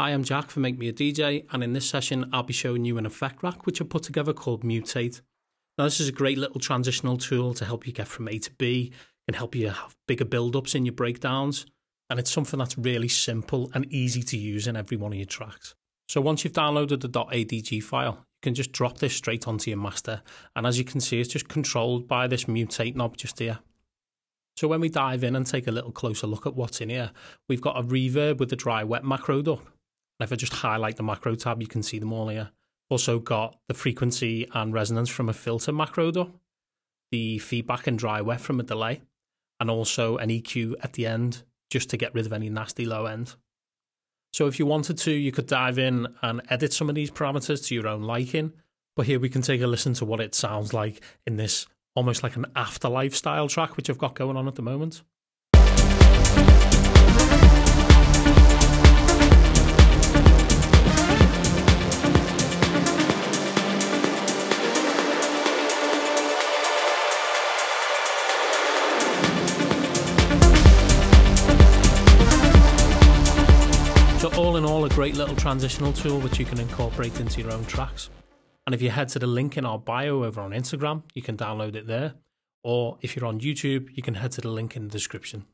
Hi, I'm Jack from Make Me a DJ, and in this session, I'll be showing you an effect rack which I've put together called MUT8. Now, this is a great little transitional tool to help you get from A to B, and help you have bigger build-ups in your breakdowns, and it's something that's really simple and easy to use in every one of your tracks. So once you've downloaded the .adg file, you can just drop this straight onto your master, and as you can see, it's just controlled by this MUT8 knob just here. So when we dive in and take a little closer look at what's in here, we've got a reverb with the dry wet macroed up. If I just highlight the macro tab, you can see them all here. Also got the frequency and resonance from a filter macroed up, the feedback and dry wet from a delay, and also an EQ at the end just to get rid of any nasty low end. So if you wanted to, you could dive in and edit some of these parameters to your own liking. But here we can take a listen to what it sounds like in this almost like an afterlife style track, which I've got going on at the moment. All in all, a great little transitional tool which you can incorporate into your own tracks. And if you head to the link in our bio over on Instagram, you can download it there. Or if you're on YouTube, you can head to the link in the description.